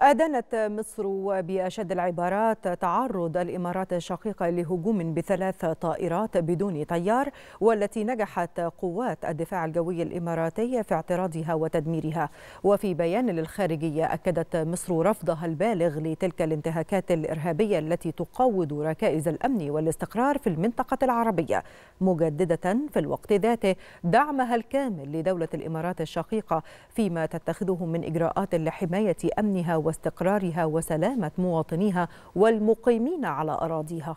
أدانت مصر بأشد العبارات تعرض الإمارات الشقيقة لهجوم بثلاث طائرات بدون طيار والتي نجحت قوات الدفاع الجوي الإماراتي في اعتراضها وتدميرها. وفي بيان للخارجية أكدت مصر رفضها البالغ لتلك الانتهاكات الإرهابية التي تقوض ركائز الأمن والاستقرار في المنطقة العربية. مجددة في الوقت ذاته دعمها الكامل لدولة الإمارات الشقيقة فيما تتخذه من إجراءات لحماية أمنها واستقرارها وسلامة مواطنيها والمقيمين على أراضيها.